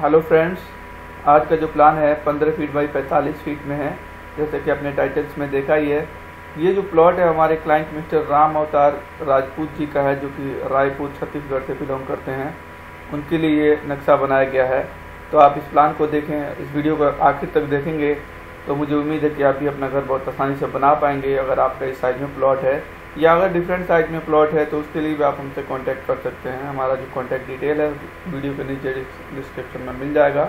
Hello friends आज का जो प्लान है 15 फीट बाई 45 फीट में है। जैसे कि अपने टाइटल्स में देखा ही है। ये जो प्लॉट है, हमारे क्लाइंट मिस्टर राम अवतार राजपूत जी का है, जो कि रायपुर, छत्तीसगढ़ से बिलोंग करते हैं। उनके लिए ये नक्शा बनाया गया है। तो आप इस प्लान को देखें, इस वीडियो को आखिर तक देखेंगे तो मुझे उम्मीद है कि आप भी अपना घर बहुत आसानी से बना पाएँगे, अगर आपका इस साइज़ में प्लॉट है। या अगर डिफरेंट साइज़ में प्लॉट है तो उसके लिए भी आप हमसे कांटेक्ट कर सकते हैं। हमारा जो कांटेक्ट डिटेल है वीडियो के नीचे डिस्क्रिप्शन में मिल जाएगा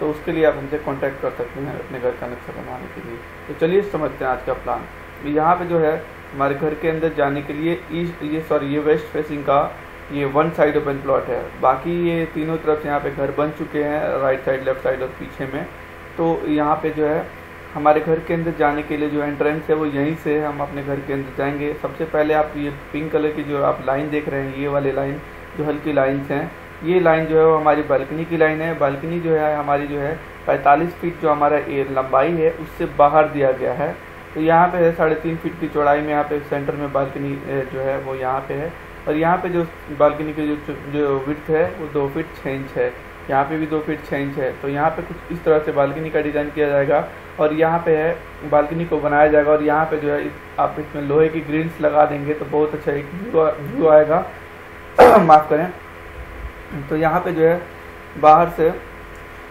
तो उसके लिए आप हमसे कांटेक्ट कर सकते हैं अपने घर का नक्शा बनाने के लिए। तो चलिए समझते हैं आज का प्लान यहाँ पे जो है, हमारे घर के अंदर जाने के लिए ईस्ट ये सॉरी ये वेस्ट फेसिंग का ये वन साइड ओपन प्लॉट है। बाकी ये तीनों तरफ़ से यहाँ पे घर बन चुके हैं राइट साइड लेफ़्ट साइड और पीछे में। तो यहाँ पे जो है हमारे घर के अंदर जाने के लिए जो एंट्रेंस है, वो यहीं से हम अपने घर के अंदर जाएँगे। सबसे पहले आप ये पिंक कलर की जो आप लाइन देख रहे हैं, ये वाले लाइन जो हल्की लाइन्स हैं, ये लाइन जो है वो हमारी बालकनी की लाइन है। बालकनी जो है, हमारी जो है पैंतालीस फीट जो हमारा एयर लंबाई है, उससे बाहर दिया गया है। तो यहाँ पे है साढ़े तीन फीट की चौड़ाई में, यहाँ पे सेंटर में बालकनी जो है वो यहाँ पे है। और यहाँ पे जो बालकनी की जो जो विथ है, वो दो फीट छः इंच है। यहाँ पे भी दो फीट छः इंच है। तो यहाँ पे कुछ इस तरह से बालकनी का डिज़ाइन किया जाएगा और यहाँ पे है, बालकनी को बनाया जाएगा और यहाँ पे जो है आप इसमें लोहे की ग्रिल्स लगा देंगे तो बहुत अच्छा एक व्यू आएगा। माफ़ करें। तो यहाँ पे जो है, बाहर से,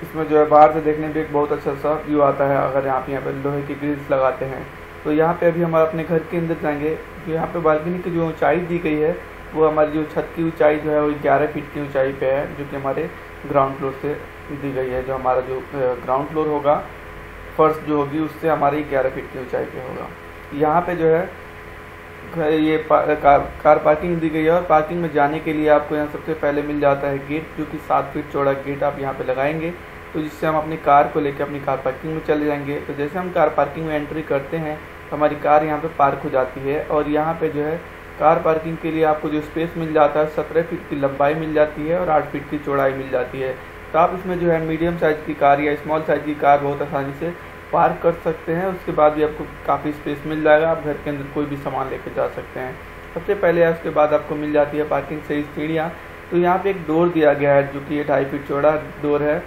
इसमें जो है, बाहर से देखने में एक बहुत अच्छा सा व्यू आता है अगर यहाँ पे यहाँ पे लोहे की ग्रिल्स लगाते हैं। तो यहाँ पे अभी हम अपने घर के अंदर जाएँगे। तो यहाँ पे बालकनी की जो ऊंचाई दी गई है, वो हमारी जो छत की ऊंचाई जो है, वो ग्यारह फीट की ऊंचाई पे है, जो कि हमारे ग्राउंड फ्लोर से दी गई है जो हमारा जो ग्राउंड फ्लोर होगा फर्श जो होगी उससे हमारी ग्यारह फीट की ऊंचाई पे होगा। यहाँ पे जो है ये कार, कार पार्किंग दी गई है और पार्किंग में जाने के लिए आपको यहाँ सबसे पहले मिल जाता है गेट जो कि सात फीट चौड़ा गेट आप यहाँ पे लगाएँगे तो जिससे हम अपनी कार को लेकर अपनी कार पार्किंग में चले जाएँगे। तो जैसे हम कार पार्किंग में एंट्री करते हैं तो हमारी कार यहाँ पे पार्क हो जाती है और यहाँ पे जो है कार पार्किंग के लिए आपको जो स्पेस मिल जाता है, सत्रह फीट की लंबाई मिल जाती है और आठ फीट की चौड़ाई मिल जाती है। तो आप इसमें जो है मीडियम साइज़ की कार या स्मॉल साइज़ की कार बहुत आसानी से पार्क कर सकते हैं। उसके बाद भी आपको काफ़ी स्पेस मिल जाएगा। आप घर के अंदर कोई भी सामान लेके जा सकते हैं। सबसे पहले उसके बाद आपको मिल जाती है पार्किंग से सीढ़ियाँ। तो यहाँ पे एक डोर दिया गया है जो कि ये ढाई फीट चौड़ा डोर है।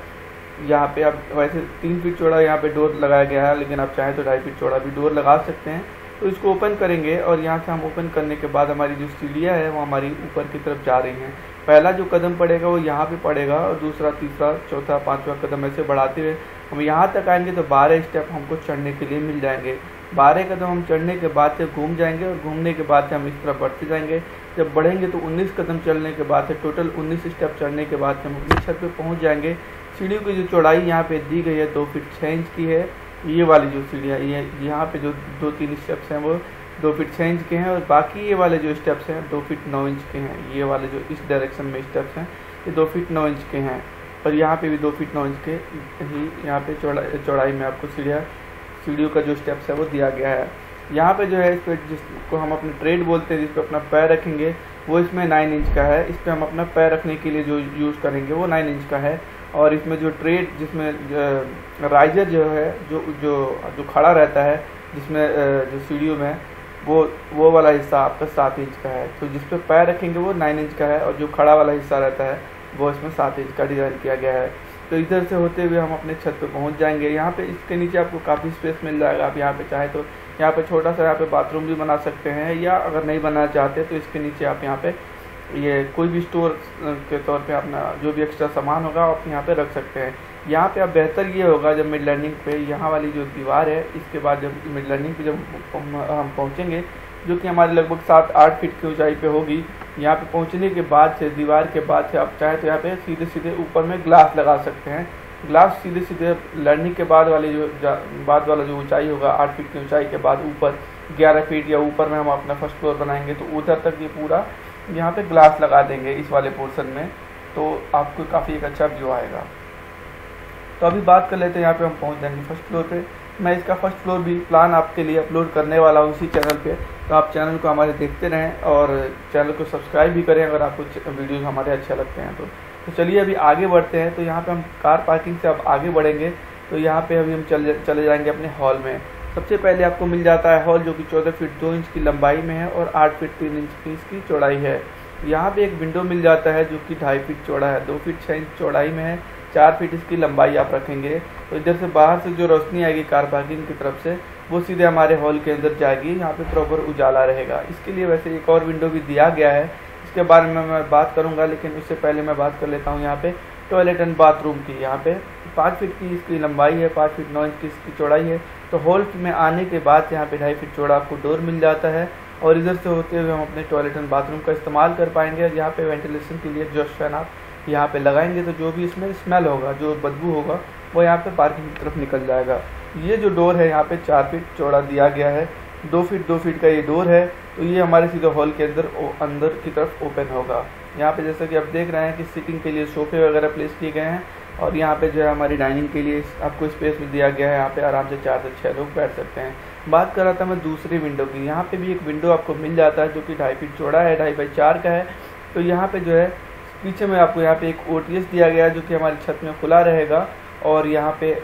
यहाँ पे आप वैसे तीन फीट चौड़ा यहाँ पे डोर लगाया गया है, लेकिन आप चाहें तो ढाई फीट चौड़ा भी डोर लगा सकते हैं। तो इसको ओपन करेंगे और यहाँ से हम ओपन करने के बाद हमारी जो सीढ़ियाँ है, वो हमारी ऊपर की तरफ़ जा रही हैं। पहला जो कदम पड़ेगा, वो यहाँ पे पड़ेगा और दूसरा, तीसरा, चौथा, पांचवा कदम ऐसे बढ़ाते हुए हम यहाँ तक आएँगे तो बारह स्टेप हमको चढ़ने के लिए मिल जाएँगे। बारह कदम हम चढ़ने के बाद से घूम जाएँगे और घूमने के बाद से हम इस तरह बढ़ते जाएँगे। जब बढ़ेंगे तो 19 कदम चलने के बाद से टोटल 19 स्टेप चढ़ने के बाद से हम अपनी छत पे पहुँच जाएँगे। सीढ़ी की जो चौड़ाई यहाँ पे दी गई है, दो फीट छः इंच की है। ये वाली जो सीढ़ियाँ ये, यहाँ पे जो दो तीन स्टेप्स हैं वो दो फीट छः इंच के हैं और बाकी ये वाले जो स्टेप्स हैं दो फीट नौ इंच के हैं। ये वाले जो इस डायरेक्शन में स्टेप्स हैं, ये दो फीट नौ इंच के हैं। और यहाँ पे भी दो फीट नौ इंच के ही यहाँ पे चौड़ा, चौड़ाई में आपको सीढ़िया, सीढ़ियों का जो स्टेप्स है वो दिया गया है। यहाँ पे जो है इस पर जिसको हम अपने ट्रेड बोलते हैं जिस पर अपना पैर रखेंगे, वो इसमें नाइन इंच का है। इस पर हम अपना पैर रखने के लिए जो यूज़ करेंगे वो नाइन इंच का है। और इसमें जो ट्रेड जिसमें राइजर जो है, जो जो जो खड़ा रहता है, जिसमें जो सीढ़ियों में, वो वो वाला हिस्सा आपका सात इंच का है। तो जिस पर पैर रखेंगे वो नाइन इंच का है और जो खड़ा वाला हिस्सा रहता है, वो इसमें सात इंच का डिज़ाइन किया गया है। तो इधर से होते हुए हम अपने छत पे पहुँच जाएँगे। यहाँ पे इसके नीचे आपको काफ़ी स्पेस मिल जाएगा, आप यहाँ पे चाहे तो। यहाँ पे छोटा सा यहाँ पे बाथरूम भी बना सकते हैं या अगर नहीं बनाना चाहते तो इसके नीचे आप यहाँ पे ये कोई भी स्टोर के तौर पे अपना जो भी एक्स्ट्रा सामान होगा, आप यहाँ पे रख सकते हैं। यहाँ पे आप बेहतर ये होगा जब मिड लर्निंग पे यहाँ वाली जो दीवार है, इसके बाद जब मिड लर्निंग पे जब हम पहुँचेंगे, जो कि हमारे लगभग सात आठ फीट की ऊंचाई पे होगी, यहाँ पे पहुँचने के बाद से, दीवार के बाद से आप चाहे तो यहाँ पे सीधे सीधे ऊपर में ग्लास लगा सकते हैं। ग्लास सीधे सीधे लर्निंग के बाद वाली जो बाद वाला जो ऊंचाई होगा, आठ फीट की ऊंचाई के बाद ऊपर, ग्यारह फीट या ऊपर में हम अपना फ़र्स्ट फ्लोर बनाएँगे तो उधर तक ये पूरा यहाँ पे ग्लास लगा देंगे इस वाले पोर्शन में तो आपको काफ़ी एक अच्छा व्यू आएगा। तो अभी बात कर लेते हैं, यहाँ पे हम पहुँच जाएँगे फ़र्स्ट फ्लोर पे। मैं इसका फ़र्स्ट फ्लोर भी प्लान आपके लिए अपलोड करने वाला हूँ इसी चैनल पे। तो आप चैनल को हमारे देखते रहें और चैनल को सब्सक्राइब भी करें अगर आपको वीडियोस हमारे अच्छे लगते हैं तो। तो चलिए अभी आगे बढ़ते हैं। तो यहाँ पे हम कार पार्किंग से अब आगे बढ़ेंगे। तो यहाँ पे अभी हम चले चले जाएँगे अपने हॉल में। सबसे पहले आपको मिल जाता है हॉल, जो कि चौदह फीट दो इंच की लंबाई में है और आठ फीट तीन इंच की इसकी चौड़ाई है। यहाँ पे एक विंडो मिल जाता है, जो कि ढाई फीट चौड़ा है। दो फीट छः इंच चौड़ाई में है, चार फीट इसकी लंबाई आप रखेंगे। तो इधर से बाहर से जो रोशनी आएगी कार पार्किंग की तरफ़ से, वो सीधे हमारे हॉल के अंदर जाएगी। यहाँ पे प्रॉपर उजाला रहेगा। इसके लिए वैसे एक और विंडो भी दिया गया है। इसके बारे में मैं बात करूँगा, लेकिन उससे पहले मैं बात कर लेता हूँ यहाँ पे टॉयलेट एंड बाथरूम की। यहाँ पे पाँच फीट की इसकी लंबाई है, पाँच फीट नौ इंच की इसकी चौड़ाई है। तो हॉल में आने के बाद यहाँ पे ढाई फीट चौड़ा आपको डोर मिल जाता है और इधर से होते हुए हम अपने टॉयलेट एंड बाथरूम का इस्तेमाल कर पाएँगे यहाँ पे वेंटिलेशन के लिए जो फ़ैन आप यहाँ पे लगाएँगे तो जो भी इसमें स्मेल होगा, जो बदबू होगा, वो यहाँ पे पार्किंग की तरफ़ निकल जाएगा। ये जो डोर है यहाँ पे चार फीट चौड़ा दिया गया है। दो फीट दो फीट का ये डोर है तो ये हमारे सीधे हॉल के अंदर अंदर की तरफ़ ओपन होगा। यहाँ पे जैसा कि आप देख रहे हैं कि सीटिंग के लिए सोफे वगैरह प्लेस किए गए हैं। और यहाँ पे जो है हमारी डाइनिंग के लिए आपको स्पेस भी दिया गया है, यहाँ पे आराम से चार से छः लोग बैठ सकते हैं। बात कर रहा था मैं दूसरी विंडो की, यहाँ पे भी एक विंडो आपको मिल जाता है जो कि ढाई फीट चौड़ा है, ढाई बाई चार का है। तो यहाँ पे जो है, पीछे में आपको यहाँ पे एक ओटीएस दिया गया है जो कि हमारी छत में खुला रहेगा। और यहाँ पे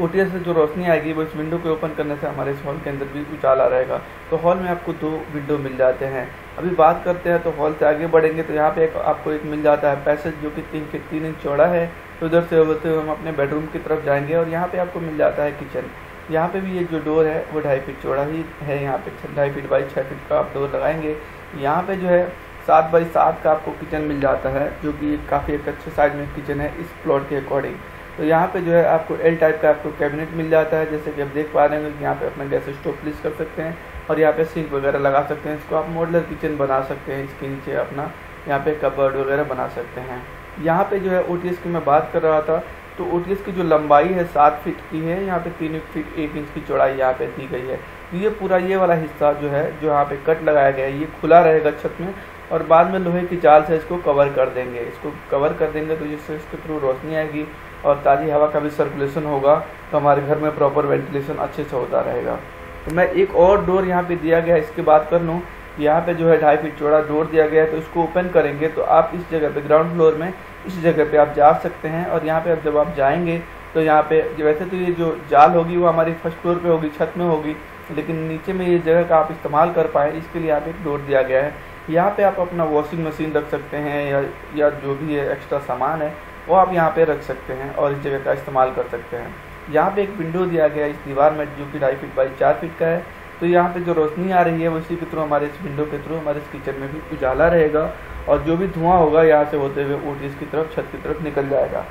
ओटीएस से जो रोशनी आएगी, वो इस विंडो को ओपन करने से हमारे इस हॉल के अंदर भी उजाला रहेगा। तो हॉल में आपको दो विंडो मिल जाते हैं। अभी बात करते हैं तो हॉल से आगे बढ़ेंगे तो यहाँ पे एक आपको एक मिल जाता है पैसेज जो कि तीन फीट तीन इंच चौड़ा है। तो उधर से होते हुए हम अपने बेडरूम की तरफ़ जाएँगे और यहाँ पे आपको मिल जाता है किचन। यहाँ पे भी ये जो डोर है, वो ढाई फीट चौड़ा ही है यहाँ पे। ढाई फीट बाई छः फीट का आप डोर लगाएँगे। यहाँ पे जो है, सात बाई सात का आपको किचन मिल जाता है, जो कि काफ़ी एक अच्छे साइज़ में किचन है इस प्लॉट के अकॉर्डिंग। तो यहाँ पे जो है, आपको एल टाइप का आपको कैबिनेट मिल जाता है, जैसे कि आप देख पा रहे हैं कि यहाँ पे अपना गैस स्टोव प्लेस कर सकते हैं। और यहाँ पे सिंक वगैरह लगा सकते हैं, इसको आप मॉडलर किचन बना सकते हैं, इसके नीचे अपना यहाँ पे कबर्ड वगैरह बना सकते हैं। यहाँ पे जो है ओटीएस की मैं बात कर रहा था तो ओटीएस की जो लंबाई है सात फीट की है, यहाँ पे तीन फीट एक इंच की चौड़ाई यहाँ पे दी गई है। तो ये पूरा ये वाला हिस्सा जो है, जो यहाँ पे कट लगाया गया है, ये खुला रहेगा छत में, और बाद में लोहे की जाल से इसको कवर कर देंगे। इसको कवर कर देंगे तो जिससे इसके थ्रू रोशनी आएगी और ताज़ी हवा का भी सर्कुलेशन होगा तो हमारे घर में प्रॉपर वेंटिलेशन अच्छे से होता रहेगा। तो मैं एक और डोर यहाँ पे दिया गया है, इसकी बात कर लूँ। यहाँ पे जो है ढाई फीट चौड़ा डोर दिया गया है तो इसको ओपन करेंगे तो आप इस जगह पे, ग्राउंड फ्लोर में, इस जगह पे आप जा सकते हैं। और यहाँ पे अब जब आप जाएँगे तो यहाँ पे वैसे तो ये जो जाल होगी, वो हमारी फ़र्स्ट फ्लोर पे होगी, छत में होगी, लेकिन नीचे में ये जगह का आप इस्तेमाल कर पाए, इसके लिए आप एक डोर दिया गया है। यहाँ पे आप अपना वॉशिंग मशीन रख सकते हैं, या या जो भी एक्स्ट्रा सामान है, वो आप यहाँ पे रख सकते हैं और इस जगह का इस्तेमाल कर सकते हैं। यहाँ पे एक विंडो दिया गया है, इस दीवार में जो कि ढाई फीट बाई चार फीट का है। तो यहाँ पे जो रोशनी आ रही है, वो इसी के थ्रू हमारे इस विंडो के थ्रू हमारे इस किचन में भी उजाला रहेगा और जो भी धुआँ होगा यहाँ से होते हुए वो की तरफ़, छत की तरफ़ निकल जाएगा।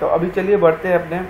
तो अभी चलिए बढ़ते हैं अपने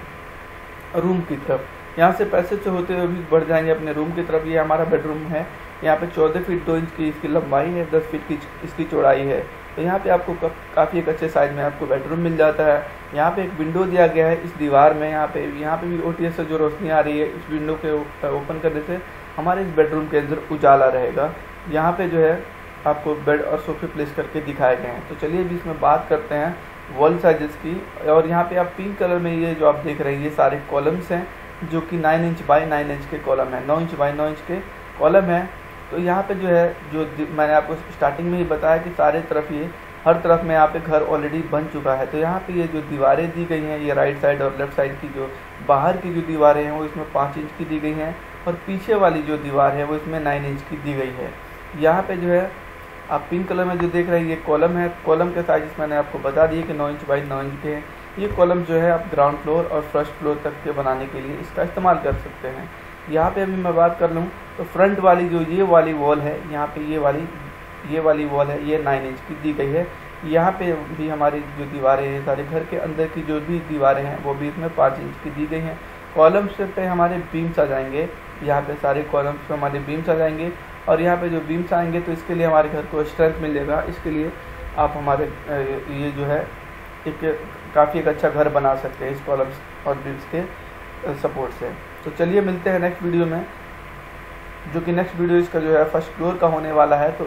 रूम की तरफ़। यहाँ से पैसे से होते हुए भी बढ़ जाएँगे अपने रूम की तरफ़। ये हमारा बेडरूम है। यहाँ पे चौदह फीट दो इंच की इसकी लंबाई है, दस फीट की इसकी चौड़ाई है। तो यहाँ पे आपको काफ़ी एक अच्छे साइज़ में आपको बेडरूम मिल जाता है। यहाँ पे एक विंडो दिया गया है इस दीवार में, यहाँ पे यहाँ पे भी ओ से जो रोशनी आ रही है, इस विंडो के ओपन करने से हमारे इस बेडरूम के अंदर उजाला रहेगा। यहाँ पे जो है आपको बेड और सोफे प्लेस करके दिखाए गए हैं। तो चलिए अभी इसमें बात करते हैं वॉल साइजेस की। और यहाँ पे आप पिंक कलर में ये जो आप देख रहे हैं, ये सारे कॉलम्स हैं, जो कि nine inch by nine inch के कॉलम है। नौ इंच बाय नौ इंच के कॉलम है। तो यहाँ पे जो है, जो मैंने आपको स्टार्टिंग में ही बताया कि सारे तरफ़ ये, हर तरफ़ में यहाँ पे घर ऑलरेडी बन चुका है। तो यहाँ पे ये जो दीवारें दी गई हैं, ये राइट साइड और लेफ़्ट साइड की जो, बाहर की जो दीवारें हैं, वो इसमें पाँच इंच की दी गई हैं और पीछे वाली जो दीवार है, वो इसमें नाइन इंच की दी गई है। यहाँ पे जो है, आप पिंक कलर में जो देख रहे हैं, ये कॉलम है। कॉलम के साइज़ मैंने आपको बता दिए कि नौ इंच बाई नौ इंच के हैं। ये कॉलम जो है आप ग्राउंड फ्लोर और फ़र्स्ट फ्लोर तक के बनाने के लिए इसका इस्तेमाल कर सकते हैं। यहाँ पे अभी मैं बात कर लूँ तो फ्रंट वाली जो ये वाली वॉल है, यहाँ पे ये वाली ये वाली वॉल है, ये नाइन इंच की दी गई है। यहाँ पे भी हमारी जो दीवारें हैं, सारे घर के अंदर की जो भी दीवारें हैं, वो भी इसमें पाँच इंच की दी गई हैं। कॉलम्स पे हमारे बीम्स आ जाएँगे। यहाँ पे सारे कॉलम्स पे हमारे बीम्स आ जाएँगे। और यहाँ पे जो बीम्स आएँगे तो इसके लिए हमारे घर को स्ट्रेंथ मिलेगा। इसके लिए आप हमारे ये जो है, एक काफ़ी एक अच्छा घर बना सकते हैं इस कॉलम्स और बीम्स के सपोर्ट से। तो चलिए मिलते हैं नेक्स्ट वीडियो में, जो कि नेक्स्ट वीडियो इसका जो है फ़र्स्ट फ्लोर का होने वाला है तो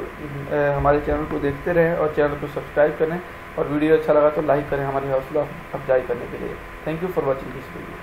हमारे चैनल को देखते रहें और चैनल को सब्सक्राइब करें और वीडियो अच्छा लगा तो लाइक करें हमारी हौसला अफजाई करने के लिए। Thank you for watching this video